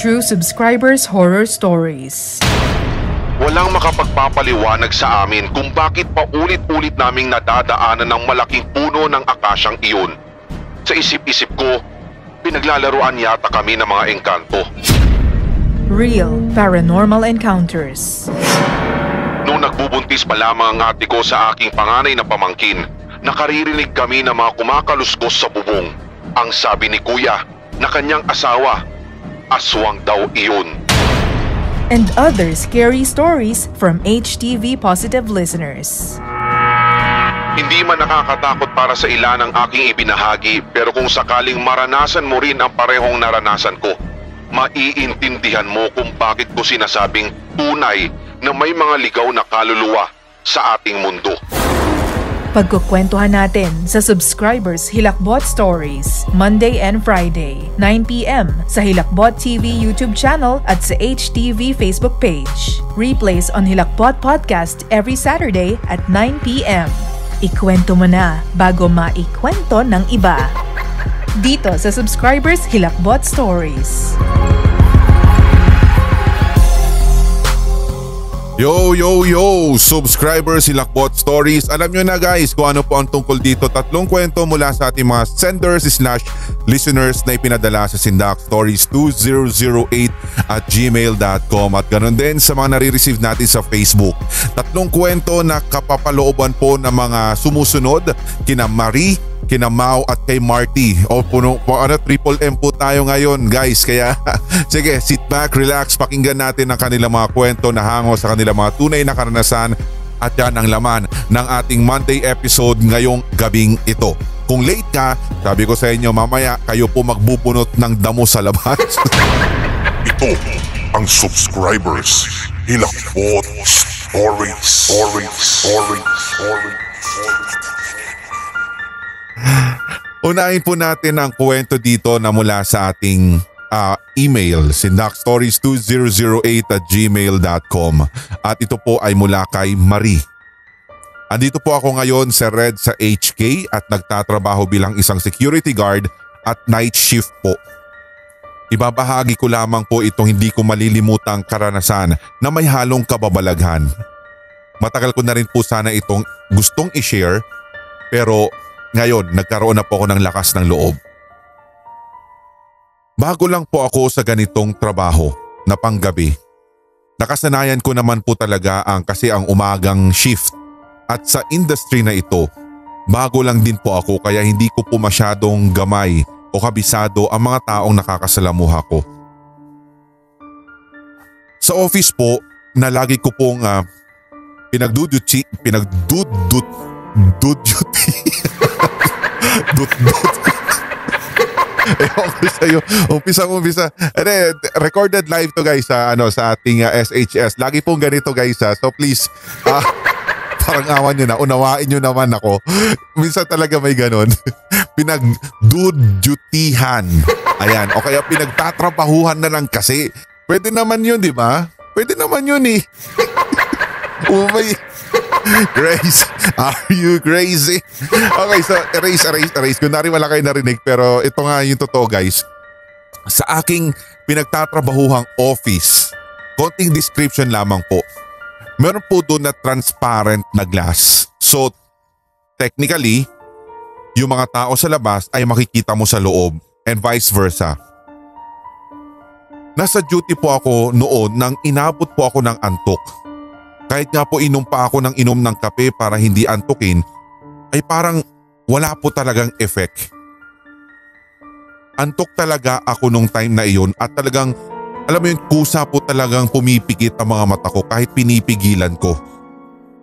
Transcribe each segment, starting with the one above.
True Subscribers Horror Stories. Walang makapagpapaliwanag sa amin kung bakit paulit-ulit naming nadadaanan ng malaking puno ng akasyang iyon. Sa isip-isip ko, pinaglalaruan yata kami ng mga engkanto. Real Paranormal Encounters. Nung nagbubuntis pa lamang ang ate ko sa aking panganay na pamangkin, nakaririnig kami ng mga kumakaluskos sa bubong. Ang sabi ni kuya na kanyang asawa, aswang daw iyon. And other scary stories from HTV Positive listeners. Hindi man nakakatakot para sa ilan ang aking ibinahagi pero kung sakaling maranasan mo rin ang parehong naranasan ko, maiintindihan mo kung bakit ko sinasabing tunay na may mga ligaw na kaluluwa sa ating mundo. Pagkukwentuhan natin sa Subscribers Hilakbot Stories, Monday and Friday, 9pm sa Hilakbot TV YouTube channel at sa HTV Facebook page. Replays on Hilakbot Podcast every Saturday at 9pm. Ikwento mo na bago maikwento ng iba. Dito sa Subscribers Hilakbot Stories. Yo, yo, yo! Subscribers, Hilakbot Stories. Alam nyo na guys kung ano po ang tungkol dito. Tatlong kwento mula sa ating mga senders slash listeners na ipinadala sa Sindak Stories 2008 at gmail.com at ganoon din sa mga nare-receive natin sa Facebook. Tatlong kwento na kapapalooban po ng mga sumusunod kina Marie, kina Mau at kay Marty. O puno ano triple M po tayo ngayon guys. Kaya sige, sit back, relax, pakinggan natin ang kanilang mga kwento na hango sa kanilang mga tunay na karanasan at yan ang laman ng ating Monday episode ngayong gabing ito. Kung late ka, sabi ko sa inyo mamaya kayo po magbubunot ng damo sa labas. Ito ang subscribers. Hilakbot Stories. Stories. Stories. Stories. Unahin po natin ang kwento dito na mula sa ating uh, email, sindakstories2008 at gmail.com at ito po ay mula kay Marie. Andito po ako ngayon sa Red sa HK at nagtatrabaho bilang isang security guard at night shift po. Ibabahagi ko lamang po itong hindi ko malilimutang karanasan na may halong kababalaghan. Matagal ko na rin po sana itong gustong i-share pero ngayon, nagkaroon na po ako ng lakas ng loob. Bago lang po ako sa ganitong trabaho na panggabi. Nakasanayan ko naman po talaga ang kasi ang umagang shift at sa industry na ito, bago lang din po ako kaya hindi ko po masyadong gamay o kabisado ang mga taong nakakasalamuha ko. Sa office po na lagi ko pong uh, pinagduduti, pinagdudut, duduti. Dut dut. Ewan ko sa'yo. Umpisa umpisa. Ede, recorded live to guys sa, ano, sa ating uh, SHS. Lagi pong ganito guys ha. So please, uh, parang awan nyo na. Unawain nyo naman ako. Minsan talaga may ganon. Pinagdudutihan. Ayan. O kaya pinagtatrabahuhan na lang kasi. Pwede naman yun, di ba? Pwede naman yun eh. oh, may, Grace, are you crazy? Okay, so erase, erase, erase. Kunwari wala kayo narinig pero ito nga yung totoo guys. Sa aking pinagtatrabahuhang office, konting description lamang po. Meron po doon na transparent na glass. So, technically, yung mga tao sa labas ay makikita mo sa loob and vice versa. Nasa duty po ako noon nang inabot po ako ng antok kahit nga po inom pa ako ng inom ng kape para hindi antukin, ay parang wala po talagang effect. Antok talaga ako nung time na iyon at talagang alam mo yun kusa po talagang pumipikit ang mga mata ko kahit pinipigilan ko.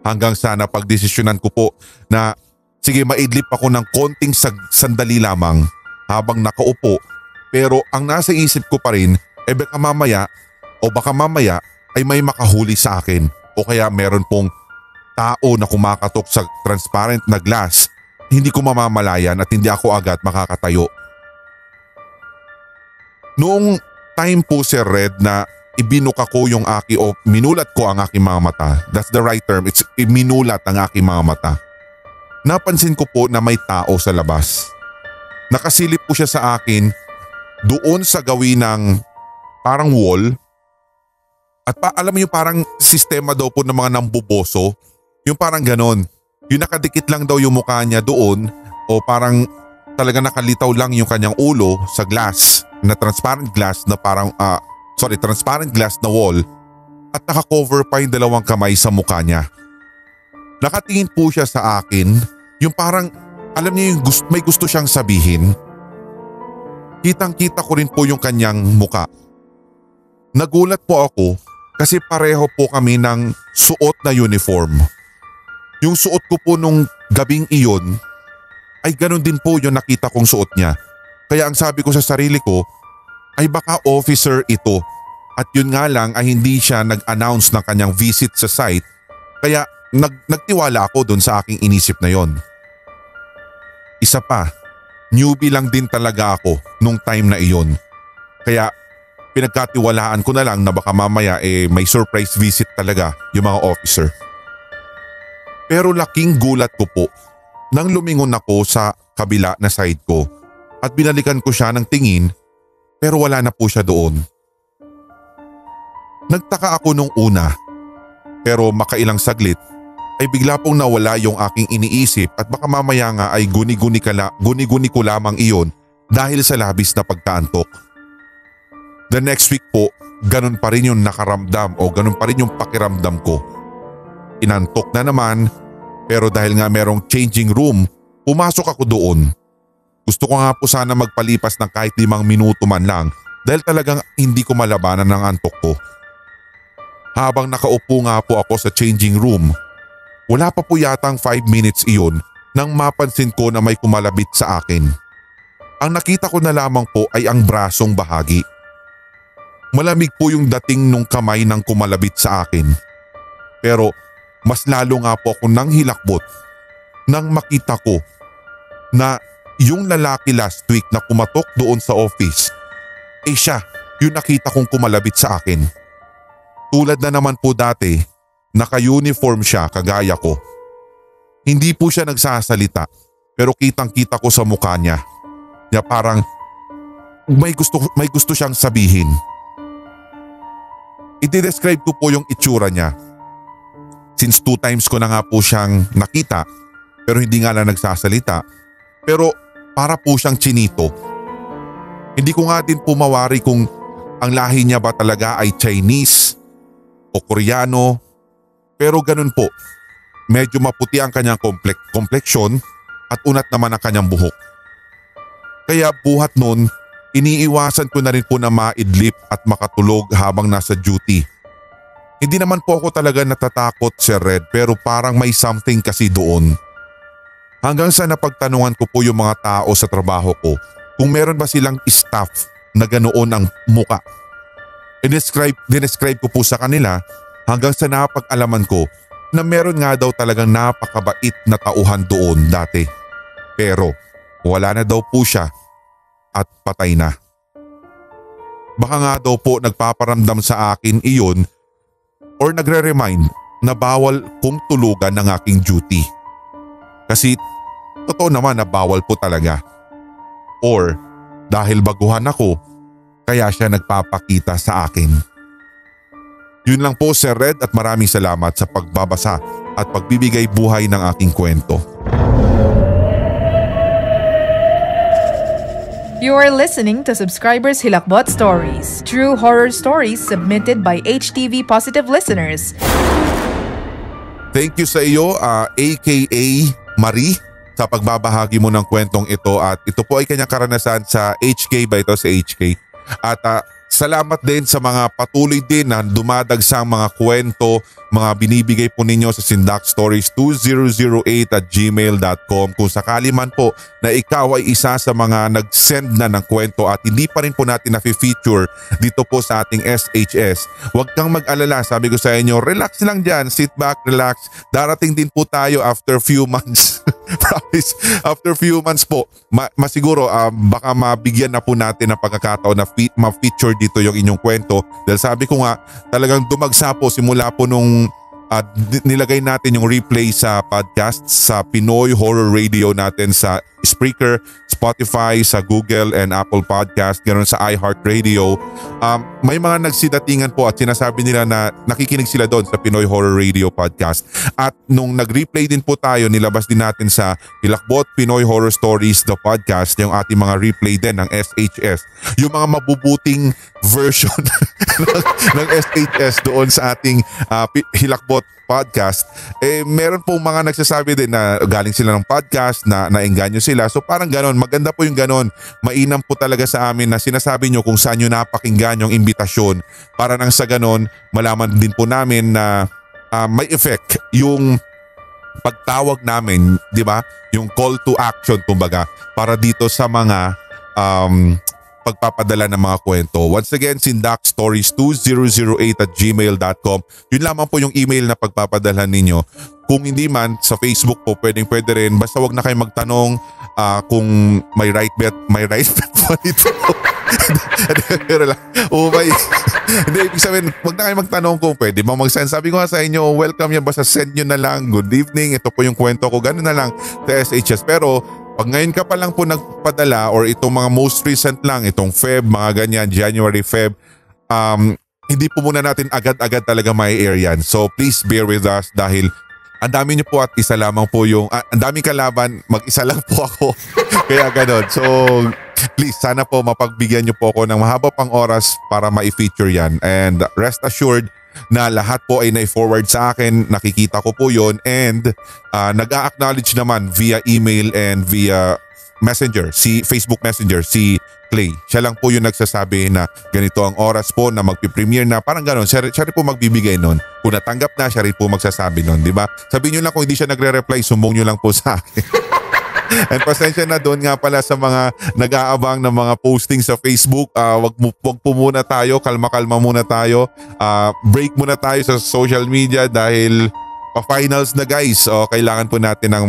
Hanggang sana pagdesisyonan ko po na sige maidlip ako ng konting sandali lamang habang nakaupo pero ang nasa isip ko pa rin eh baka mamaya o baka mamaya ay may makahuli sa akin o kaya meron pong tao na kumakatok sa transparent na glass, hindi ko mamamalayan at hindi ako agad makakatayo. Noong time po Sir Red na ibinuk ako yung aki o minulat ko ang aking mga mata. That's the right term. It's minulat ang aking mga mata. Napansin ko po na may tao sa labas. Nakasilip po siya sa akin doon sa gawin ng parang wall. At pa, alam mo yung parang sistema daw po ng mga nambuboso. Yung parang ganon. Yung nakadikit lang daw yung mukha niya doon o parang talaga nakalitaw lang yung kanyang ulo sa glass na transparent glass na parang uh, sorry transparent glass na wall at nakakover pa yung dalawang kamay sa mukha niya. Nakatingin po siya sa akin yung parang alam niya yung gusto, may gusto siyang sabihin. Kitang kita ko rin po yung kanyang muka. Nagulat po ako kasi pareho po kami ng suot na uniform. Yung suot ko po nung gabing iyon ay ganun din po yung nakita kong suot niya. Kaya ang sabi ko sa sarili ko ay baka officer ito at yun nga lang ay hindi siya nag-announce ng kanyang visit sa site kaya nag nagtiwala ako doon sa aking inisip na yon. Isa pa, newbie lang din talaga ako nung time na iyon. Kaya pinagkatiwalaan ko na lang na baka mamaya eh may surprise visit talaga yung mga officer. Pero laking gulat ko po nang lumingon ako sa kabila na side ko at binalikan ko siya ng tingin pero wala na po siya doon. Nagtaka ako nung una pero makailang saglit ay bigla pong nawala yung aking iniisip at baka mamaya nga ay guni-guni, kala, guni-guni ko lamang iyon dahil sa labis na pagkaantok. The next week po, ganun pa rin yung nakaramdam o ganun pa rin yung pakiramdam ko. Inantok na naman pero dahil nga merong changing room, pumasok ako doon. Gusto ko nga po sana magpalipas ng kahit limang minuto man lang dahil talagang hindi ko malabanan ng antok ko. Habang nakaupo nga po ako sa changing room, wala pa po yatang 5 minutes iyon nang mapansin ko na may kumalabit sa akin. Ang nakita ko na lamang po ay ang brasong bahagi. Malamig po yung dating nung kamay ng kumalabit sa akin. Pero mas lalo nga po ako nang hilakbot nang makita ko na yung lalaki last week na kumatok doon sa office, eh siya yung nakita kong kumalabit sa akin. Tulad na naman po dati, naka-uniform siya kagaya ko. Hindi po siya nagsasalita pero kitang kita ko sa mukha niya. Niya parang may gusto, may gusto siyang sabihin. I-describe ko po yung itsura niya Since two times ko na nga po siyang nakita pero hindi nga lang nagsasalita. Pero para po siyang chinito. Hindi ko nga din po mawari kung ang lahi niya ba talaga ay Chinese o Koreano. Pero ganun po. Medyo maputi ang kanyang komplek kompleksyon at unat naman ang kanyang buhok. Kaya buhat nun, iniiwasan ko na rin po na maidlip at makatulog habang nasa duty hindi naman po ako talaga natatakot Sir Red pero parang may something kasi doon. Hanggang sa napagtanungan ko po yung mga tao sa trabaho ko kung meron ba silang staff na ganoon ang muka. Inescribe, dinescribe ko po sa kanila hanggang sa napag-alaman ko na meron nga daw talagang napakabait na tauhan doon dati. Pero wala na daw po siya at patay na. Baka nga daw po nagpaparamdam sa akin iyon or nagre-remind na bawal kong tulugan ng aking duty. Kasi totoo naman na bawal po talaga. Or dahil baguhan ako, kaya siya nagpapakita sa akin. Yun lang po Sir Red at maraming salamat sa pagbabasa at pagbibigay buhay ng aking kwento. You are listening to Subscribers Hilakbot Stories, true horror stories submitted by HTV Positive listeners. Thank you sa iyo, uh, aka Marie, sa pagbabahagi mo ng kwentong ito at ito po ay kanyang karanasan sa HK ba ito sa HK. At uh, Salamat din sa mga patuloy din na dumadagsang mga kwento, mga binibigay po ninyo sa Sindak Stories 2008 at gmail.com. Kung sakali man po na ikaw ay isa sa mga nag-send na ng kwento at hindi pa rin po natin na-feature dito po sa ating SHS, huwag kang mag-alala. Sabi ko sa inyo, relax lang dyan, sit back, relax. Darating din po tayo after few months. Promise, after few months po, ma- masiguro um, baka mabigyan na po natin ng pagkakataon na fi- ma-feature dito yung inyong kwento. Dahil sabi ko nga, talagang dumagsa po simula po nung at nilagay natin yung replay sa podcast sa Pinoy Horror Radio natin sa Spreaker, Spotify, sa Google and Apple Podcast, ganoon sa iHeartRadio. Um, may mga nagsidatingan po at sinasabi nila na nakikinig sila doon sa Pinoy Horror Radio Podcast. At nung nag-replay din po tayo, nilabas din natin sa Hilakbot Pinoy Horror Stories the podcast, yung ating mga replay din ng SHS. Yung mga mabubuting version ng, SHS doon sa ating uh, Hilakbot podcast, eh meron pong mga nagsasabi din na galing sila ng podcast, na naengganyo sila. So parang ganon, maganda po yung ganon. Mainam po talaga sa amin na sinasabi nyo kung saan nyo napakinggan yung imbitasyon para nang sa ganon, malaman din po namin na uh, may effect yung pagtawag namin, di ba? Yung call to action kumbaga para dito sa mga um, pagpapadala ng mga kwento. Once again, sindakstories2008 at gmail.com. Yun lamang po yung email na pagpapadala ninyo. Kung hindi man, sa Facebook po pwedeng pwede rin. Basta wag na kayo magtanong uh, kung may right bet, may right bet pa dito. Pero lang, oh my. Hindi, ibig sabihin, wag na kayo magtanong kung pwede ba mag-send. Sabi ko nga sa inyo, welcome yan, basta send nyo na lang. Good evening, ito po yung kwento ko. Ganun na lang sa SHS. Pero pag ngayon ka pa lang po nagpadala or itong mga most recent lang, itong Feb, mga ganyan, January, Feb, um, hindi po muna natin agad-agad talaga may air yan. So please bear with us dahil ang dami niyo po at isa lamang po yung, ah, ang daming kalaban, mag-isa lang po ako. Kaya ganun. So please sana po mapagbigyan niyo po ako ng mahaba pang oras para ma-feature yan. And rest assured, na lahat po ay na-forward sa akin. Nakikita ko po yon and uh, nag-a-acknowledge naman via email and via messenger, si Facebook Messenger, si Clay. Siya lang po yung nagsasabi na ganito ang oras po na magpi-premiere na parang gano'n. Siya, siya rin po magbibigay nun. Kung natanggap na, siya rin po magsasabi nun, di ba? Sabihin nyo lang kung hindi siya nagre-reply, sumbong nyo lang po sa akin. And pasensya na doon nga pala sa mga nag-aabang ng mga posting sa Facebook. Uh, wag, wag po muna tayo, kalma-kalma muna tayo. Uh, break muna tayo sa social media dahil pa-finals na guys. O, kailangan po natin ng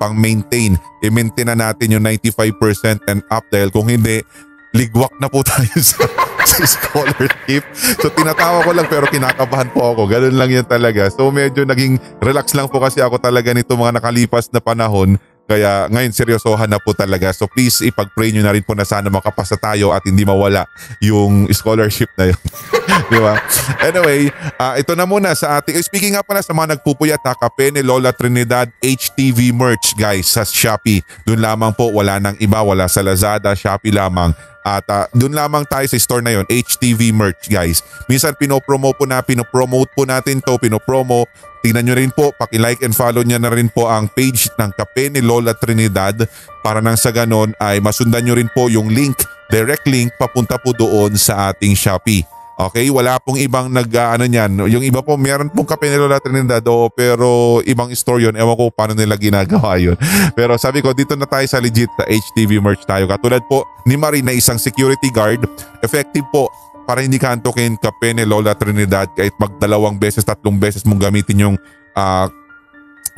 pang-maintain. I-maintain na natin yung 95% and up dahil kung hindi, ligwak na po tayo sa, sa scholarship. So tinatawa ko lang pero kinakabahan po ako. Ganun lang yan talaga. So medyo naging relax lang po kasi ako talaga nito mga nakalipas na panahon kaya ngayon seryosohan na po talaga. So please ipag-pray nyo na rin po na sana makapasa tayo at hindi mawala yung scholarship na yun. Di ba? Anyway, uh, ito na muna sa ating, eh, speaking nga pala sa mga nagpupuyat ha, kape ni Lola Trinidad HTV merch guys sa Shopee. Doon lamang po, wala nang iba, wala sa Lazada, Shopee lamang. At uh, doon lamang tayo sa store na yon, HTV merch guys. Minsan pinopromo po na, pinopromote po natin to, pinopromo. Tingnan nyo rin po, paki-like and follow nyo na rin po ang page ng Kape ni Lola Trinidad para nang sa ganon ay masundan nyo rin po yung link, direct link papunta po doon sa ating Shopee. Okay, wala pong ibang nag uh, ano niyan. Yung iba po meron pong kape ni Lola Trinidad oh, pero ibang store yun. Ewan ko paano nila ginagawa yun. pero sabi ko dito na tayo sa legit sa HTV merch tayo. Katulad po ni Marie na isang security guard. Effective po para hindi ka antokin kape ni Lola Trinidad kahit magdalawang beses, tatlong beses mong gamitin yung uh,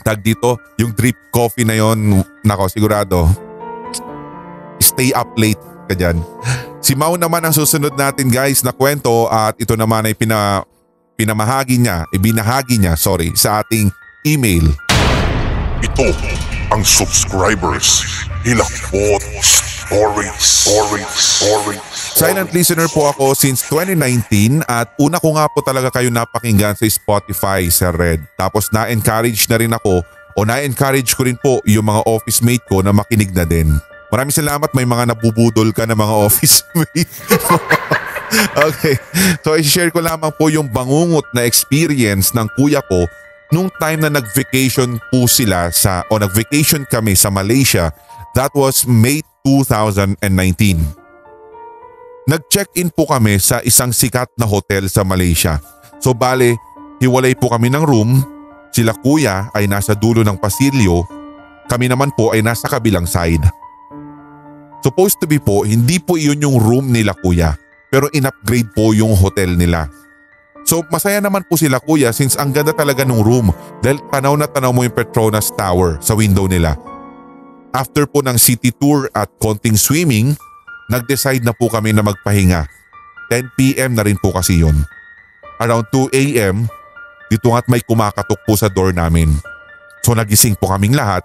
tag dito, yung drip coffee na yon. Nako, sigurado. Stay up late ka dyan. Si Mau naman ang susunod natin guys na kwento at ito naman ay pina, pinamahagi niya, ibinahagi niya, sorry, sa ating email. Ito ang subscribers. Hilakbot Stories. Stories. Stories. Silent listener po ako since 2019 at una ko nga po talaga kayo napakinggan sa Spotify sa Red. Tapos na-encourage na rin ako o na-encourage ko rin po yung mga office mate ko na makinig na din. Maraming salamat may mga nabubudol ka na mga office mate. okay. So i-share ko lamang po yung bangungot na experience ng kuya ko nung time na nag-vacation po sila sa o nag-vacation kami sa Malaysia. That was May 2019. Nag-check-in po kami sa isang sikat na hotel sa Malaysia. So bale, hiwalay po kami ng room. Sila kuya ay nasa dulo ng pasilyo. Kami naman po ay nasa kabilang side. Supposed to be po, hindi po iyon yung room nila kuya. Pero in-upgrade po yung hotel nila. So masaya naman po sila kuya since ang ganda talaga ng room dahil tanaw na tanaw mo yung Petronas Tower sa window nila. After po ng city tour at konting swimming, nag-decide na po kami na magpahinga. 10pm na rin po kasi yun. Around 2am, dito nga't may kumakatok po sa door namin. So nagising po kaming lahat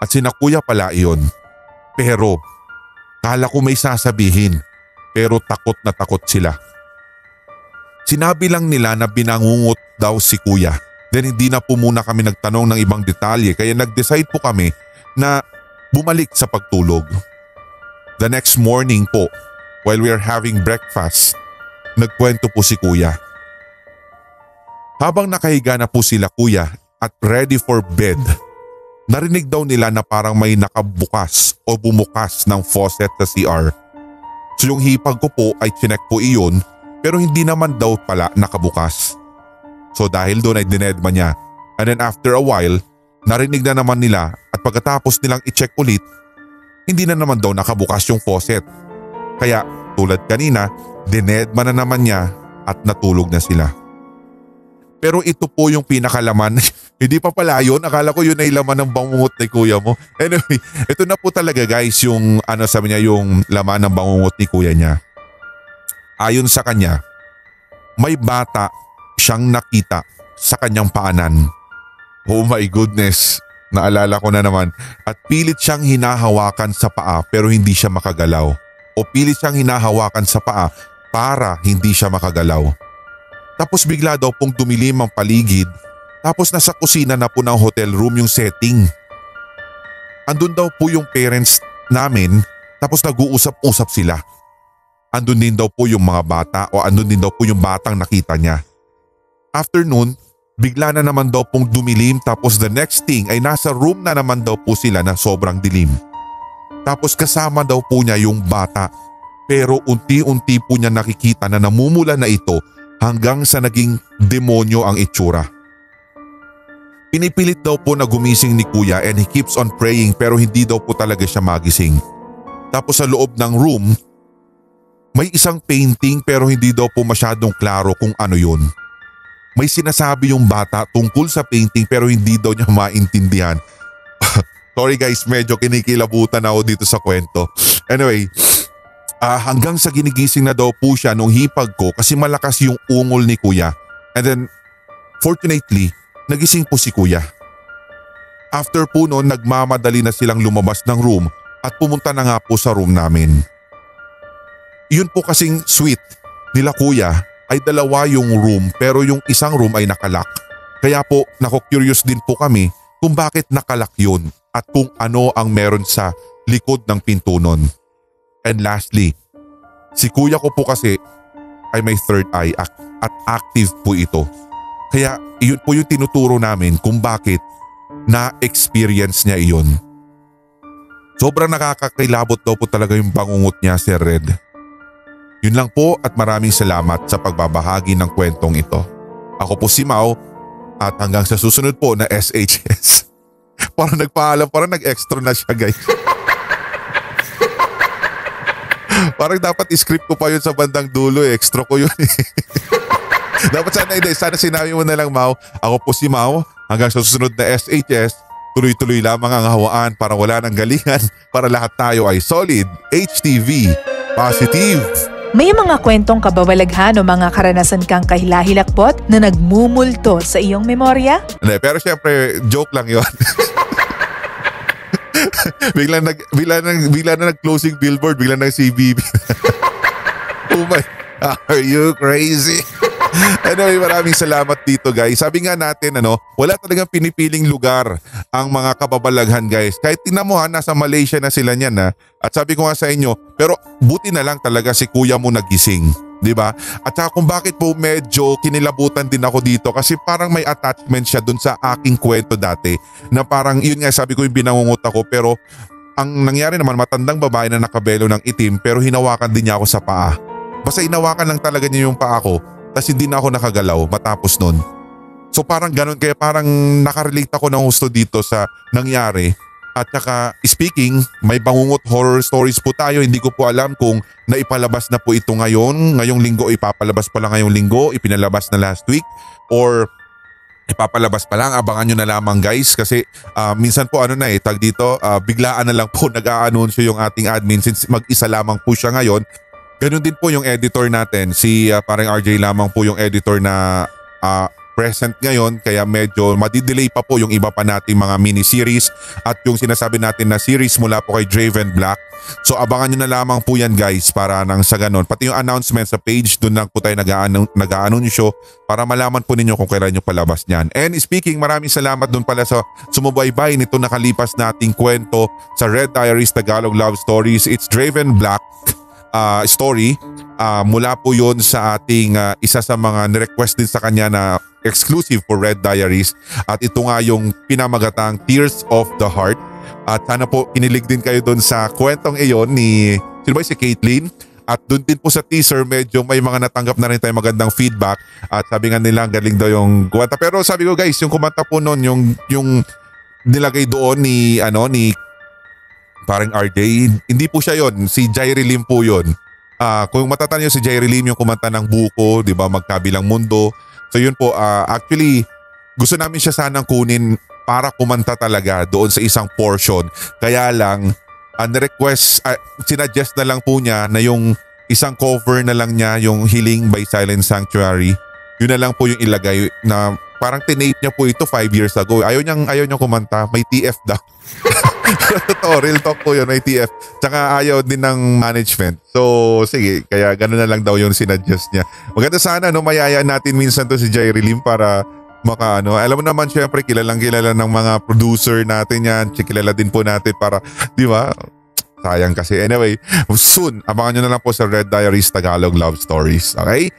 at sina kuya pala iyon. Pero kala ko may sasabihin pero takot na takot sila. Sinabi lang nila na binangungot daw si kuya. Then hindi na po muna kami nagtanong ng ibang detalye kaya nag-decide po kami na bumalik sa pagtulog. The next morning po, while we are having breakfast, nagkwento po si kuya. Habang nakahiga na po sila kuya at ready for bed, narinig daw nila na parang may nakabukas o bumukas ng faucet sa CR. So yung hipag ko po ay chinek po iyon pero hindi naman daw pala nakabukas. So dahil doon ay dinedma niya and then after a while, narinig na naman nila at pagkatapos nilang i-check ulit, hindi na naman daw nakabukas yung faucet. Kaya tulad kanina, dinedma na naman niya at natulog na sila. Pero ito po yung pinakalaman. Hindi pa pala yun. Akala ko yun ay laman ng bangungot ni kuya mo. Anyway, ito na po talaga guys yung ano sabi niya yung laman ng bangungot ni kuya niya. Ayon sa kanya, may bata siyang nakita sa kanyang paanan. Oh my goodness, naalala ko na naman. At pilit siyang hinahawakan sa paa pero hindi siya makagalaw. O pilit siyang hinahawakan sa paa para hindi siya makagalaw. Tapos bigla daw pong dumilim ang paligid tapos nasa kusina na po ng hotel room yung setting. Andun daw po yung parents namin tapos nag-uusap-usap sila. Andun din daw po yung mga bata o andun din daw po yung batang nakita niya. After noon, bigla na naman daw pong dumilim tapos the next thing ay nasa room na naman daw po sila na sobrang dilim. Tapos kasama daw po niya yung bata pero unti-unti po niya nakikita na namumula na ito hanggang sa naging demonyo ang itsura. Pinipilit daw po na gumising ni kuya and he keeps on praying pero hindi daw po talaga siya magising. Tapos sa loob ng room, may isang painting pero hindi daw po masyadong klaro kung ano yun. May sinasabi yung bata tungkol sa painting pero hindi daw niya maintindihan. Sorry guys, medyo kinikilabutan ako dito sa kwento. Anyway, uh, hanggang sa ginigising na daw po siya nung hipag ko kasi malakas yung ungol ni kuya. And then, fortunately, nagising po si kuya. After po noon, nagmamadali na silang lumabas ng room at pumunta na nga po sa room namin. Yun po kasing sweet nila kuya ay dalawa yung room pero yung isang room ay nakalak. Kaya po nako-curious din po kami kung bakit nakalak yun at kung ano ang meron sa likod ng pinto nun. And lastly, si kuya ko po kasi ay may third eye at active po ito. Kaya iyon po yung tinuturo namin kung bakit na-experience niya iyon. Sobrang nakakakilabot daw po talaga yung bangungot niya, Sir Red. Yun lang po at maraming salamat sa pagbabahagi ng kwentong ito. Ako po si Mau at hanggang sa susunod po na SHS. parang nagpaalam, parang nag-extra na siya guys. parang dapat script ko pa yun sa bandang dulo eh. Extra ko yun eh. dapat sana hindi. Sana sinabi mo na lang Mau. Ako po si Mau. Hanggang sa susunod na SHS, tuloy-tuloy lamang ang hawaan para wala ng galingan para lahat tayo ay solid, HTV, positive. May mga kwentong kababalaghan o mga karanasan kang kahilahilakbot na nagmumulto sa iyong memorya? Hindi, pero syempre, joke lang yon. bigla nag bigla nag bigla na nag-closing billboard, bigla nag CBB. oh my, are you crazy? anyway, maraming salamat dito guys. Sabi nga natin ano, wala talagang pinipiling lugar ang mga kababalaghan guys. Kahit tingnan mo ha, nasa Malaysia na sila niyan ha. At sabi ko nga sa inyo, pero buti na lang talaga si kuya mo nagising. 'di ba? At saka kung bakit po medyo kinilabutan din ako dito kasi parang may attachment siya dun sa aking kwento dati na parang yun nga sabi ko yung binangungot ako pero ang nangyari naman matandang babae na nakabelo ng itim pero hinawakan din niya ako sa paa. Basta hinawakan lang talaga niya yung paa ko tapos hindi na ako nakagalaw matapos nun. So parang ganun kaya parang nakarelate ako ng gusto dito sa nangyari. At saka speaking, may bangungot horror stories po tayo. Hindi ko po alam kung naipalabas na po ito ngayon. Ngayong linggo ipapalabas pa lang ngayong linggo. Ipinalabas na last week. Or ipapalabas pa lang. Abangan nyo na lamang guys. Kasi uh, minsan po ano na eh, tag dito, uh, biglaan na lang po nag-a-anunsyo yung ating admin since mag-isa lamang po siya ngayon. Ganun din po yung editor natin. Si uh, parang RJ lamang po yung editor na uh, present ngayon kaya medyo madidelay pa po yung iba pa nating mga mini-series at yung sinasabi natin na series mula po kay Draven Black. So abangan nyo na lamang po yan guys para nang sa ganon. Pati yung announcement sa page doon lang po tayo nag-aanunsyo para malaman po ninyo kung kailan nyo palabas niyan. And speaking maraming salamat doon pala sa sumubaybay nito nakalipas nating kwento sa Red Diaries Tagalog Love Stories. It's Draven Black uh, story uh, mula po yon sa ating uh, isa sa mga nirequest din sa kanya na exclusive for Red Diaries. At ito nga yung pinamagatang Tears of the Heart. At sana po kinilig din kayo doon sa kwentong iyon ni sino ba si Caitlyn. At doon din po sa teaser medyo may mga natanggap na rin tayo magandang feedback. At sabi nga nila galing daw yung kumanta pero sabi ko guys yung kumanta po noon yung yung nilagay doon ni ano ni parang RJ hindi po siya yon si Jairi Lim po yon Uh, kung matatanda si Jerry Lim yung kumanta ng buko, di ba, magkabilang mundo. So yun po, uh, actually, gusto namin siya sanang kunin para kumanta talaga doon sa isang portion. Kaya lang, ang uh, request, uh, sinuggest na lang po niya na yung isang cover na lang niya, yung Healing by Silent Sanctuary. Yun na lang po yung ilagay na parang tinape niya po ito 5 years ago. Ayaw niyang, ayaw niyang kumanta, may TF daw. Totoo, real talk po yun, ITF. Tsaka ayaw din ng management. So, sige, kaya gano'n na lang daw yung sinuggest niya. Maganda sana, no, mayaya natin minsan to si Jairi Lim para maka ano. Alam mo naman syempre kilalang kilala ng mga producer natin yan. Kilala din po natin para, di ba? Sayang kasi. Anyway, soon, abangan nyo na lang po sa Red Diaries Tagalog Love Stories. Okay?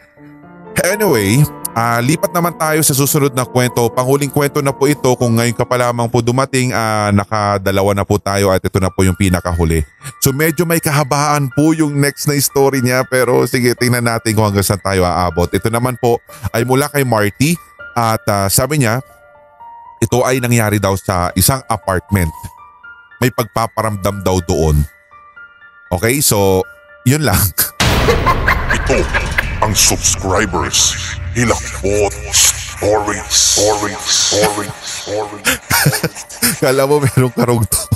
Anyway, Uh, lipat naman tayo sa susunod na kwento. Panghuling kwento na po ito kung ngayon ka pa lamang po dumating, uh, nakadalawa na po tayo at ito na po yung pinakahuli. So medyo may kahabaan po yung next na story niya pero sige tingnan natin kung hanggang saan tayo aabot. Ito naman po ay mula kay Marty at uh, sabi niya ito ay nangyari daw sa isang apartment. May pagpaparamdam daw doon. Okay so yun lang. ito ang subscribers Hilakbot Stories Stories Stories Stories Kala mo merong karugto.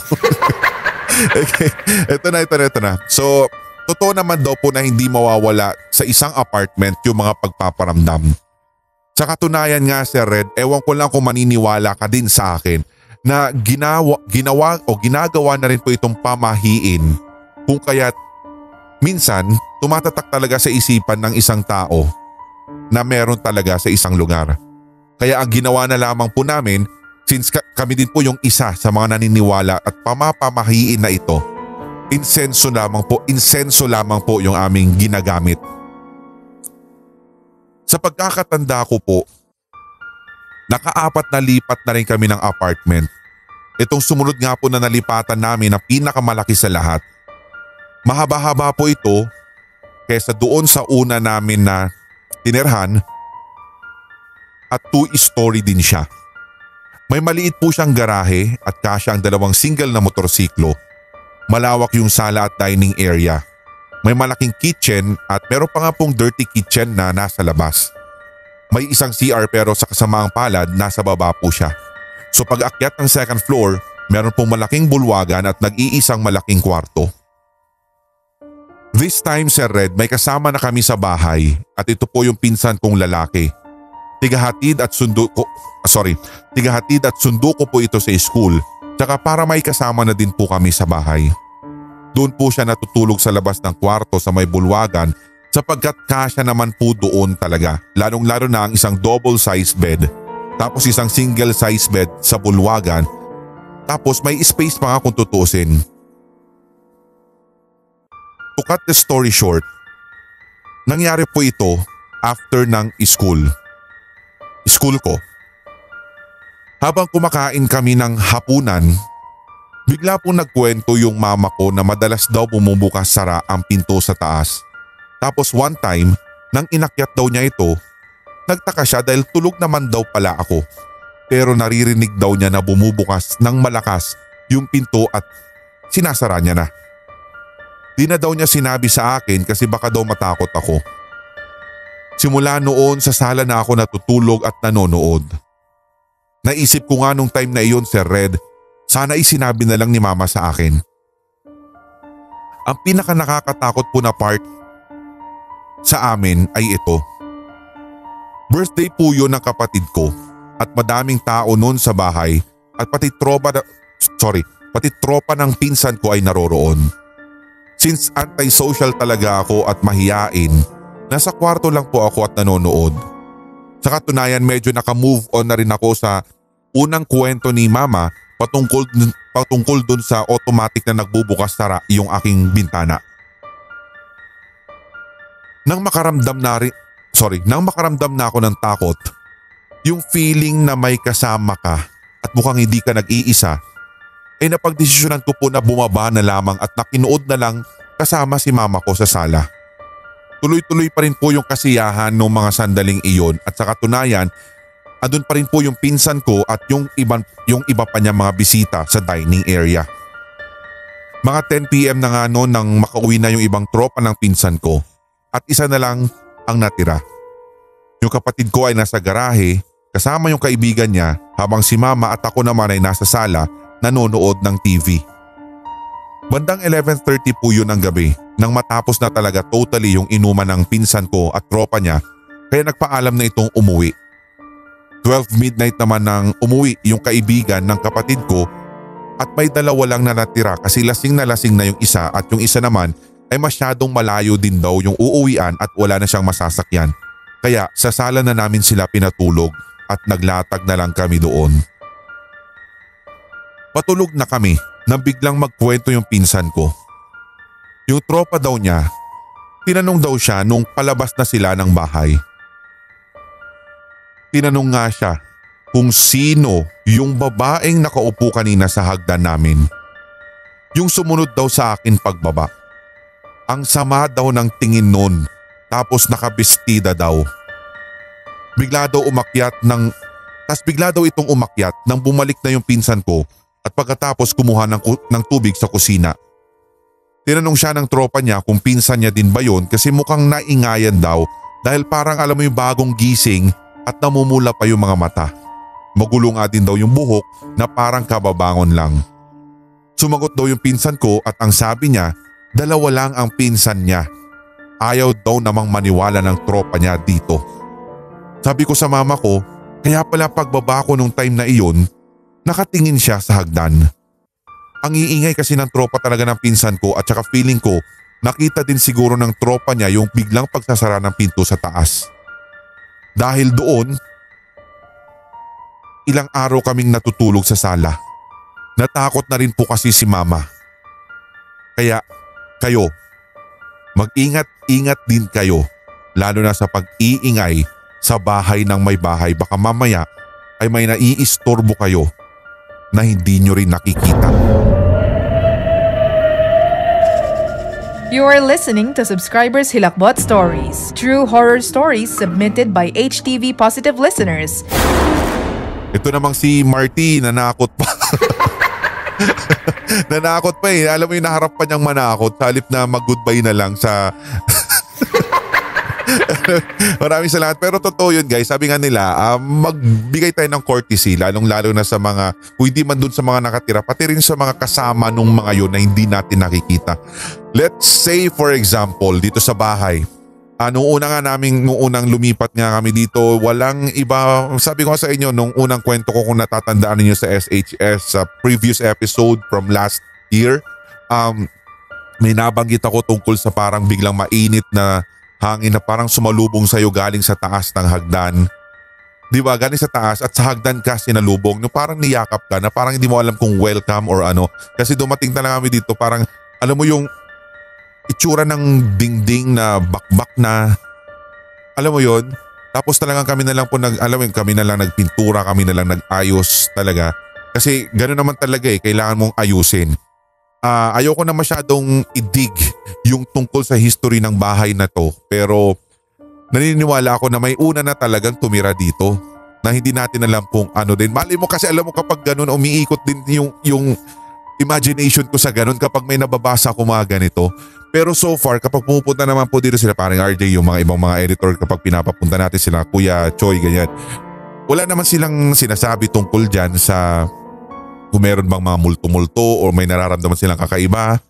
okay. Ito na, ito na, ito na. So, totoo naman daw po na hindi mawawala sa isang apartment yung mga pagpaparamdam. Sa katunayan nga Sir Red, ewan ko lang kung maniniwala ka din sa akin na ginawa, ginawa o ginagawa na rin po itong pamahiin kung kaya't minsan tumatatak talaga sa isipan ng isang tao na meron talaga sa isang lugar. Kaya ang ginawa na lamang po namin since kami din po yung isa sa mga naniniwala at pamapamahiin na ito. Insenso lamang po, insenso lamang po yung aming ginagamit. Sa pagkakatanda ko po, nakaapat na lipat na rin kami ng apartment. Itong sumunod nga po na nalipatan namin na pinakamalaki sa lahat. Mahaba-haba po ito kesa doon sa una namin na tinirhan at two-story din siya. May maliit po siyang garahe at kasya ang dalawang single na motorsiklo. Malawak yung sala at dining area. May malaking kitchen at meron pa nga pong dirty kitchen na nasa labas. May isang CR pero sa kasamaang palad nasa baba po siya. So pag akyat ng second floor, meron pong malaking bulwagan at nag-iisang malaking kwarto. This time Sir Red may kasama na kami sa bahay at ito po yung pinsan kong lalaki. Tigahatid at sundo ko, ah, sorry, tigahatid at sundo ko po ito sa school. Tsaka para may kasama na din po kami sa bahay. Doon po siya natutulog sa labas ng kwarto sa may bulwagan sapagkat kasya naman po doon talaga. Lalong lalo na ang isang double size bed. Tapos isang single size bed sa bulwagan. Tapos may space pa nga kung tutusin cut the story short, nangyari po ito after ng school. School ko. Habang kumakain kami ng hapunan, bigla po nagkwento yung mama ko na madalas daw bumubukas sara ang pinto sa taas. Tapos one time, nang inakyat daw niya ito, nagtaka siya dahil tulog naman daw pala ako. Pero naririnig daw niya na bumubukas ng malakas yung pinto at sinasara niya na. Di na daw niya sinabi sa akin kasi baka daw matakot ako. Simula noon sa sala na ako natutulog at nanonood. Naisip ko nga nung time na iyon Sir Red, sana isinabi na lang ni mama sa akin. Ang pinaka nakakatakot po na part sa amin ay ito. Birthday po yun ng kapatid ko at madaming tao noon sa bahay at pati tropa na, sorry, pati tropa ng pinsan ko ay naroroon. Since anti-social talaga ako at mahiyain, nasa kwarto lang po ako at nanonood. Sa katunayan medyo naka-move on na rin ako sa unang kwento ni mama patungkol, patungkol dun sa automatic na nagbubukas sara yung aking bintana. Nang makaramdam na rin, sorry, nang makaramdam na ako ng takot, yung feeling na may kasama ka at mukhang hindi ka nag-iisa, ay napagdesisyonan ko po na bumaba na lamang at nakinuod na lang kasama si mama ko sa sala. Tuloy-tuloy pa rin po yung kasiyahan ng mga sandaling iyon at sa katunayan, andun pa rin po yung pinsan ko at yung, iban, yung iba pa niya mga bisita sa dining area. Mga 10pm na nga noon nang makauwi na yung ibang tropa ng pinsan ko at isa na lang ang natira. Yung kapatid ko ay nasa garahe kasama yung kaibigan niya habang si mama at ako naman ay nasa sala nanonood ng TV. Bandang 11.30 po yun ang gabi nang matapos na talaga totally yung inuman ng pinsan ko at tropa niya kaya nagpaalam na itong umuwi. 12 midnight naman nang umuwi yung kaibigan ng kapatid ko at may dalawa lang na natira kasi lasing na lasing na yung isa at yung isa naman ay masyadong malayo din daw yung uuwian at wala na siyang masasakyan. Kaya sa sala na namin sila pinatulog at naglatag na lang kami doon. Patulog na kami nang biglang magkwento yung pinsan ko. Yung tropa daw niya, tinanong daw siya nung palabas na sila ng bahay. Tinanong nga siya kung sino yung babaeng nakaupo kanina sa hagdan namin. Yung sumunod daw sa akin pagbaba. Ang sama daw ng tingin nun tapos nakabestida daw. Bigla daw umakyat ng tas bigla daw itong umakyat nang bumalik na yung pinsan ko at pagkatapos kumuha ng, ng tubig sa kusina. Tinanong siya ng tropa niya kung pinsan niya din ba yun kasi mukhang naingayan daw dahil parang alam mo yung bagong gising at namumula pa yung mga mata. Magulo nga din daw yung buhok na parang kababangon lang. Sumagot daw yung pinsan ko at ang sabi niya, dalawa lang ang pinsan niya. Ayaw daw namang maniwala ng tropa niya dito. Sabi ko sa mama ko, kaya pala pagbaba ko nung time na iyon, Nakatingin siya sa hagdan. Ang iingay kasi ng tropa talaga ng pinsan ko at saka feeling ko nakita din siguro ng tropa niya yung biglang pagsasara ng pinto sa taas. Dahil doon, ilang araw kaming natutulog sa sala. Natakot na rin po kasi si mama. Kaya kayo, mag-ingat-ingat din kayo lalo na sa pag-iingay sa bahay ng may bahay baka mamaya ay may naiistorbo kayo na hindi nyo rin nakikita. You are listening to Subscribers Hilakbot Stories, true horror stories submitted by HTV Positive listeners. Ito namang si Marty, nanakot pa. nanakot pa eh. Alam mo yung naharap pa niyang manakot sa halip na mag-goodbye na lang sa Maraming salamat. Pero totoo yun guys. Sabi nga nila, uh, magbigay tayo ng courtesy lalong lalo na sa mga, kung hindi man dun sa mga nakatira, pati rin sa mga kasama nung mga yun na hindi natin nakikita. Let's say for example, dito sa bahay, Uh, nung una nga namin, nung unang lumipat nga kami dito, walang iba, sabi ko sa inyo, nung unang kwento ko kung natatandaan niyo sa SHS sa previous episode from last year, um, may nabanggit ako tungkol sa parang biglang mainit na Hangin na parang sumalubong sa iyo galing sa taas ng hagdan. Di ba? Galing sa taas at sa hagdan ka sinalubong. No, parang niyakap ka na parang hindi mo alam kung welcome or ano. Kasi dumating na lang kami dito parang alam mo yung itsura ng dingding na bakbak na alam mo yon tapos talagang kami na lang po nag alam mo kami na lang nagpintura kami na lang nag-ayos talaga kasi ganoon naman talaga eh kailangan mong ayusin uh, ayoko na masyadong idig yung tungkol sa history ng bahay na to pero naniniwala ako na may una na talagang tumira dito na hindi natin alam kung ano din. Mali mo kasi alam mo kapag ganun umiikot din yung, yung imagination ko sa ganun kapag may nababasa ko mga ganito. Pero so far kapag pumupunta naman po dito sila parang RJ yung mga ibang mga editor kapag pinapapunta natin sila Kuya Choi ganyan. Wala naman silang sinasabi tungkol dyan sa kung meron bang mga multo-multo or may nararamdaman silang kakaiba.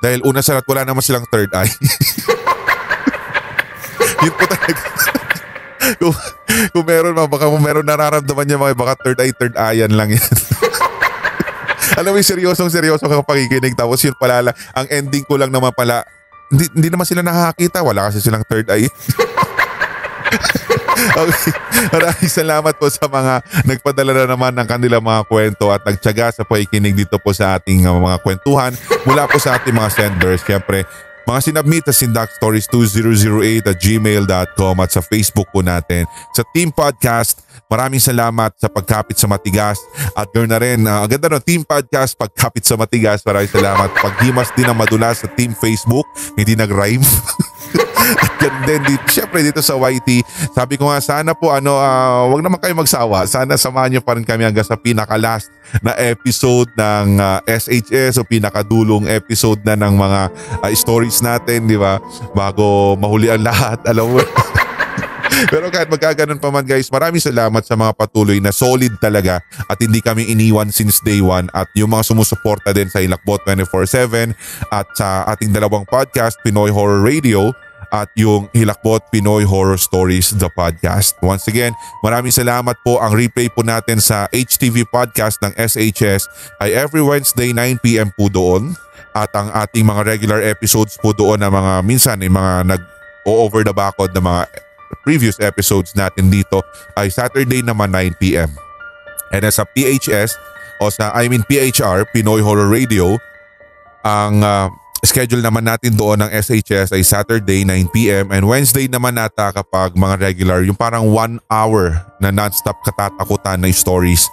Dahil una sa lahat wala naman silang third eye. Yun po talaga. kung, kung meron man, baka kung meron nararamdaman niya mga baka third eye, third eyean lang yan. Alam mo yung seryosong seryoso kang pakikinig tapos yun pala lang, ang ending ko lang naman pala, hindi, hindi naman sila nakakakita, wala kasi silang third eye. Okay. Maraming salamat po sa mga nagpadala na naman ng kanilang mga kwento at nagtyaga sa pakikinig dito po sa ating uh, mga kwentuhan mula po sa ating mga senders. Siyempre, mga sinabmit sa sindakstories2008 at gmail.com at sa Facebook po natin. Sa Team Podcast, maraming salamat sa pagkapit sa matigas. At ganoon na rin, uh, ang ganda no, Team Podcast, pagkapit sa matigas. Maraming salamat. Paghimas din ang madulas sa Team Facebook, hindi nag-rhyme. At din, dito, syempre dito sa YT, sabi ko nga sana po ano, uh, wag naman kayo magsawa. Sana samahan niyo pa rin kami hanggang sa pinaka-last na episode ng uh, ah, SHS o pinakadulong episode na ng mga uh, stories natin, di ba? Bago mahuli ang lahat, alam mo. Pero kahit magkaganon pa man guys, maraming salamat sa mga patuloy na solid talaga at hindi kami iniwan since day one at yung mga sumusuporta din sa Ilakbot 24-7 at sa ating dalawang podcast, Pinoy Horror Radio at yung Hilakbot Pinoy Horror Stories the podcast. Once again, maraming salamat po. Ang replay po natin sa HTV podcast ng SHS ay every Wednesday 9pm po doon. At ang ating mga regular episodes po doon na mga minsan ay mga nag-over the backod na mga previous episodes natin dito ay Saturday naman 9pm. And sa PHS o sa I mean PHR, Pinoy Horror Radio, ang uh, schedule naman natin doon ng SHS ay Saturday 9pm and Wednesday naman nata kapag mga regular yung parang one hour na non-stop katatakutan na stories.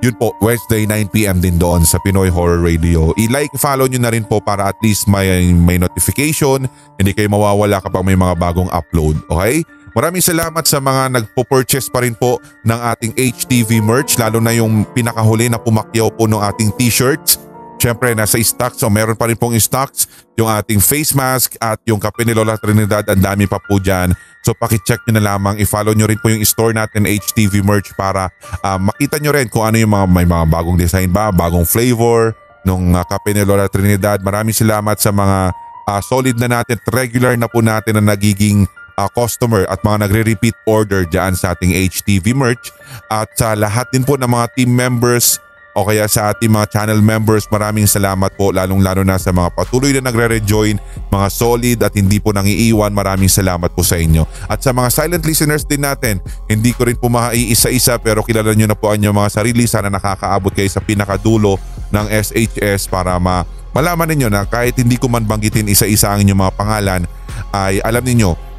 Yun po, Wednesday 9pm din doon sa Pinoy Horror Radio. I-like, follow nyo na rin po para at least may, may notification. Hindi kayo mawawala kapag may mga bagong upload. Okay? Maraming salamat sa mga nagpo-purchase pa rin po ng ating HTV merch lalo na yung pinakahuli na pumakyaw po ng ating t-shirts Siyempre, nasa stock. So meron pa rin pong stocks yung ating face mask at yung kape ni Lola Trinidad. Ang dami pa po dyan. So pakicheck nyo na lamang. I-follow nyo rin po yung store natin HTV merch para uh, makita nyo rin kung ano yung mga, may mga bagong design ba, bagong flavor nung uh, kape ni Lola Trinidad. Maraming salamat sa mga uh, solid na natin, regular na po natin na nagiging uh, customer at mga nagre-repeat order dyan sa ating HTV merch. At sa lahat din po ng mga team members o kaya sa ating mga channel members maraming salamat po lalong lalo na sa mga patuloy na nagre-rejoin, mga solid at hindi po nangiiwan maraming salamat po sa inyo. At sa mga silent listeners din natin, hindi ko rin po maiisa-isa pero kilala nyo na po ang inyong mga sarili. Sana nakakaabot kayo sa pinakadulo ng SHS para ma malaman ninyo na kahit hindi ko man banggitin isa-isa ang inyong mga pangalan ay alam ninyo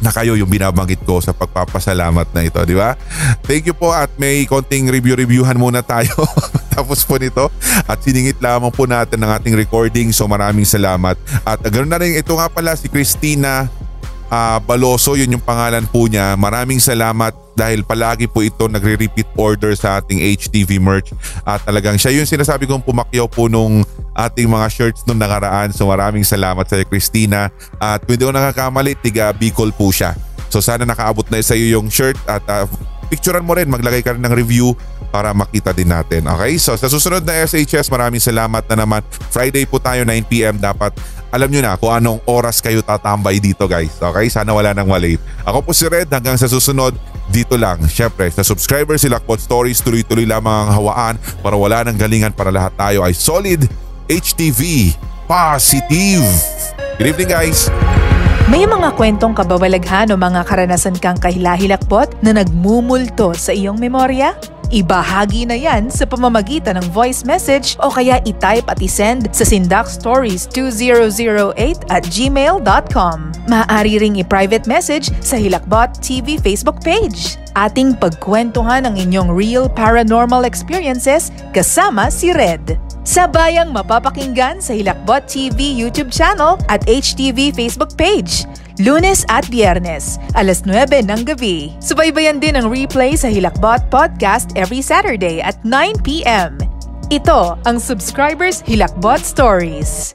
na kayo yung binabanggit ko sa pagpapasalamat na ito, di ba? Thank you po at may konting review-reviewhan muna tayo tapos po nito at siningit lamang po natin ng ating recording so maraming salamat. At ganoon na rin ito nga pala si Christina uh, Baloso, yun yung pangalan po niya. Maraming salamat dahil palagi po ito nagre-repeat order sa ating HTV merch at talagang siya yung sinasabi kong pumakyaw po nung ating mga shirts nung nakaraan. So maraming salamat sa Christina at kung hindi ko nakakamali, tiga Bicol po siya. So sana nakaabot na sa iyo yung shirt at uh, picturean mo rin, maglagay ka rin ng review para makita din natin. Okay? So sa susunod na SHS, maraming salamat na naman. Friday po tayo 9pm. Dapat alam nyo na kung anong oras kayo tatambay dito guys. Okay? Sana wala nang malate. Ako po si Red hanggang sa susunod dito lang. Siyempre, sa subscribers si Lakbot Stories, tuloy-tuloy lamang ang hawaan para wala nang galingan para lahat tayo ay solid HTV positive. Good evening guys! May mga kwentong kababalaghan o mga karanasan kang kahilahilakbot na nagmumulto sa iyong memorya? Ibahagi na yan sa pamamagitan ng voice message o kaya i-type at i-send sa sindakstories2008 at gmail.com. Maaari ring i-private message sa Hilakbot TV Facebook page. Ating pagkwentuhan ang inyong real paranormal experiences kasama si Red. Sabayang mapapakinggan sa Hilakbot TV YouTube channel at HTV Facebook page. Lunes at Biyernes, alas 9 ng gabi. Subaybayan din ang replay sa Hilakbot Podcast every Saturday at 9pm. Ito ang Subscribers Hilakbot Stories.